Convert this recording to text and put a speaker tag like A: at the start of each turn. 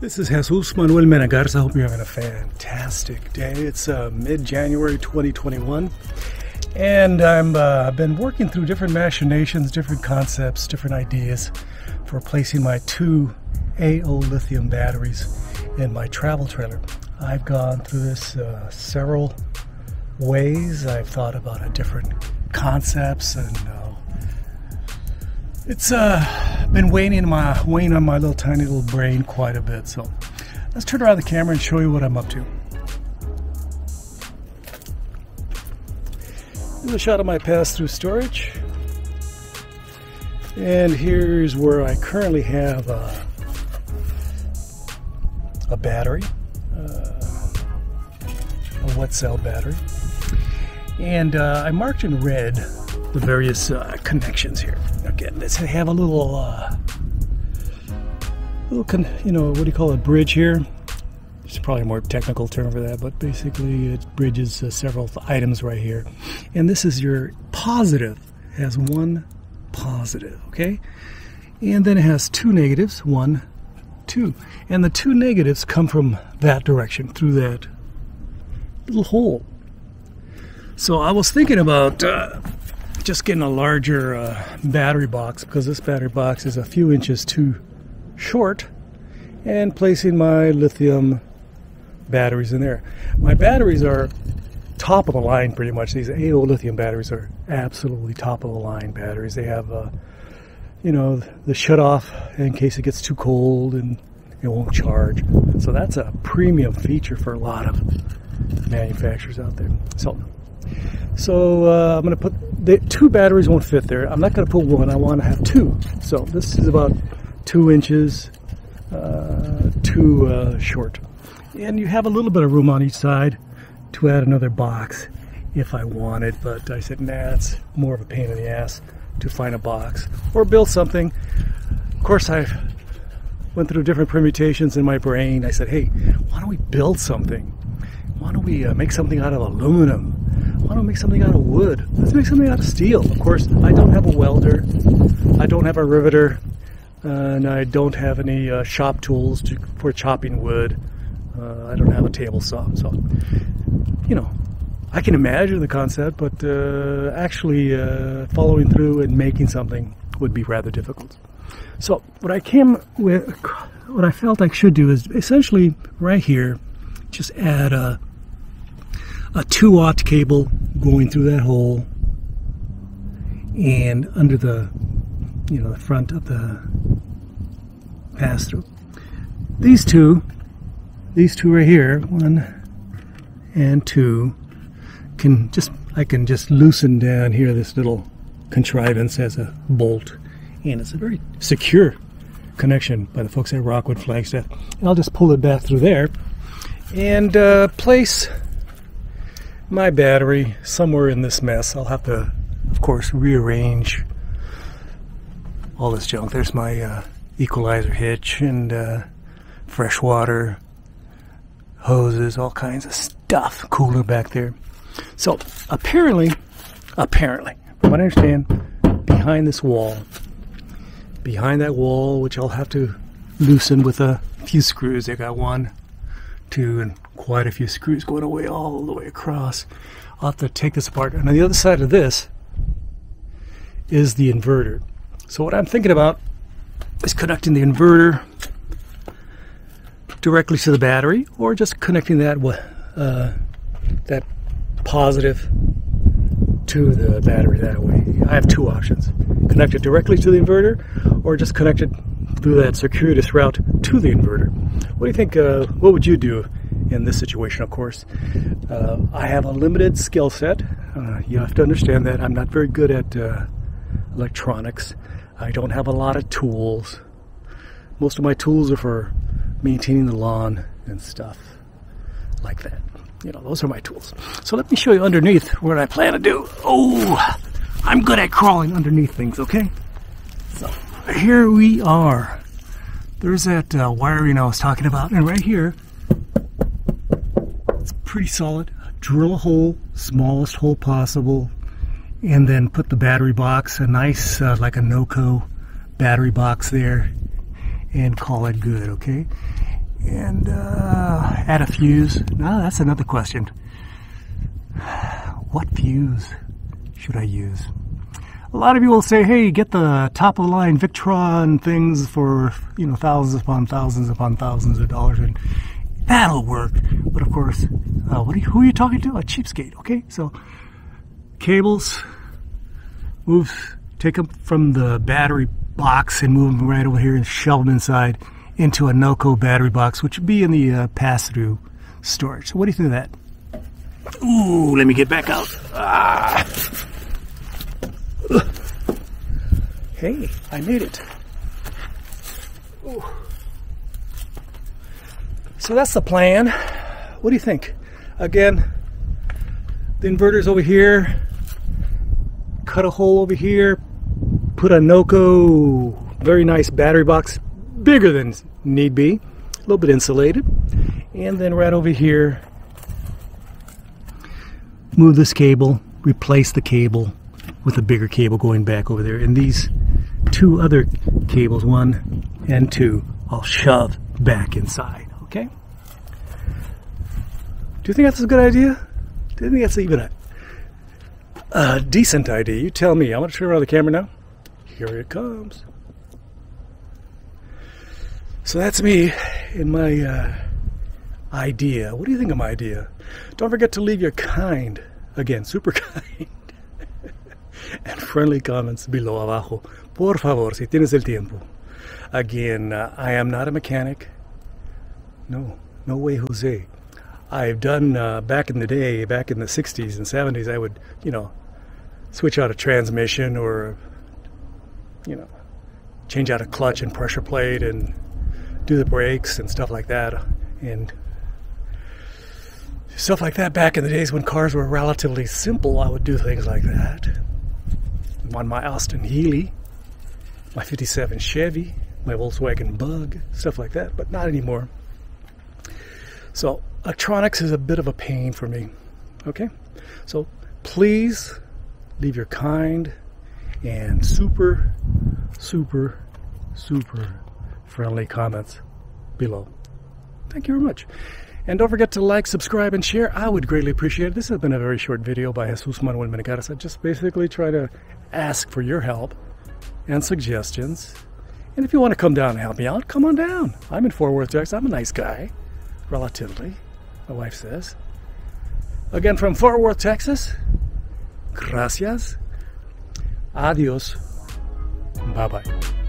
A: This is Jesus Manuel Menegarza. I hope you're having a fantastic day. It's uh, mid January 2021, and uh, I've been working through different machinations, different concepts, different ideas for replacing my two AoLithium batteries in my travel trailer. I've gone through this uh, several ways. I've thought about different concepts and uh, it's uh, been weighing in my weighing on my little tiny little brain quite a bit. So let's turn around the camera and show you what I'm up to. Here's a shot of my pass-through storage, and here's where I currently have a, a battery, uh, a wet cell battery, and uh, I marked in red the various uh, connections here. Again, let's have a little, uh, little, con- you know, what do you call it, bridge here? It's probably a more technical term for that, but basically it bridges uh, several items right here. And this is your positive, it has one positive, okay? And then it has two negatives, one, two. And the two negatives come from that direction, through that little hole. So I was thinking about uh, just getting a larger uh, battery box because this battery box is a few inches too short and placing my lithium batteries in there. My batteries are top of the line pretty much. These AoLithium batteries are absolutely top of the line batteries. They have, uh, you know, the shut off in case it gets too cold and it won't charge. So that's a premium feature for a lot of manufacturers out there. So so uh, I'm going to put the two batteries won't fit there. I'm not going to put one. I want to have two. So this is about two inches, uh, too uh, short, and you have a little bit of room on each side to add another box if I wanted. But I said, nah, it's more of a pain in the ass to find a box or build something. Of course, I went through different permutations in my brain. I said, hey, why don't we build something? Why don't we uh, make something out of aluminum? Why don't we make something out of wood? Let's make something out of steel. Of course, I don't have a welder, I don't have a riveter, uh, and I don't have any uh, shop tools to, for chopping wood. Uh, I don't have a table saw, so you know, I can imagine the concept, but uh, actually uh, following through and making something would be rather difficult. So, what I came with, what I felt I should do is essentially right here, just add a a 2 aught cable going through that hole and under the you know the front of the pass through these two these two right here one and two can just I can just loosen down here this little contrivance as a bolt and it's a very secure connection by the folks at Rockwood Flagstaff. And I'll just pull it back through there and uh, place my battery somewhere in this mess. I'll have to, of course, rearrange all this junk. There's my uh, equalizer hitch and uh, fresh water hoses, all kinds of stuff. Cooler back there. So apparently, apparently, what I understand, behind this wall, behind that wall, which I'll have to loosen with a few screws. I got one, two, and quite a few screws going away all the way across. I'll have to take this apart. And on the other side of this is the inverter. So what I'm thinking about is connecting the inverter directly to the battery or just connecting that uh, that positive to the battery that way. I have two options. Connect it directly to the inverter or just connect it through that circuitous route to the inverter. What do you think, uh, what would you do in this situation, of course. Uh, I have a limited skill set. Uh, you have to understand that I'm not very good at uh, electronics. I don't have a lot of tools. Most of my tools are for maintaining the lawn and stuff like that. You know, those are my tools. So let me show you underneath what I plan to do. Oh, I'm good at crawling underneath things, okay? So here we are. There's that uh, wiring I was talking about, and right here it's pretty solid. Drill a hole, smallest hole possible, and then put the battery box, a nice, uh, like a NOCO battery box there, and call it good, okay? and uh, add a fuse. Now that's another question. What fuse should I use? A lot of you will say, "Hey, get the top of the line Victron things for you know thousands upon thousands upon thousands of dollars," and that'll work. But of course, uh, what are you, who are you talking to? A cheapskate, okay? So cables, move, take them from the battery box and move them right over here and shove them inside into a Noco battery box, which would be in the uh, pass-through storage. So what do you think of that? Ooh, let me get back out. Ah. Hey, I made it. Ooh. So that's the plan. What do you think? Again, the inverter's over here. Cut a hole over here. Put a Noco very nice battery box, bigger than need be, a little bit insulated. And then right over here, move this cable, replace the cable with a bigger cable going back over there. And these two other cables, one and two, I'll shove back inside, okay? Do you think that's a good idea? Do you think that's even a, a decent idea? You tell me. I'm going to turn around the camera now. Here it comes. So that's me in my uh, idea. What do you think of my idea? Don't forget to leave your kind, again, super kind, and friendly comments below abajo. Por favor, si tienes el tiempo. Again, uh, I am not a mechanic. No, no way, Jose. I've done uh, back in the day, back in the 60s and 70s, I would, you know, switch out a transmission or, you know, change out a clutch and pressure plate and do the brakes and stuff like that. And stuff like that back in the days when cars were relatively simple, I would do things like that. On my Austin Healey, my 57 Chevy, my Volkswagen Bug, stuff like that, but not anymore. So, electronics is a bit of a pain for me. Okay? So, please leave your kind and super, super, super friendly comments below. Thank you very much. And don't forget to like, subscribe, and share. I would greatly appreciate it. This has been a very short video by Jesus Manuel Menegares. I just basically try to ask for your help and suggestions. And if you want to come down and help me out, come on down. I'm in Fort Worth, Texas. I'm a nice guy, relatively, my wife says. Again, from Fort Worth, Texas, gracias, adios, bye bye.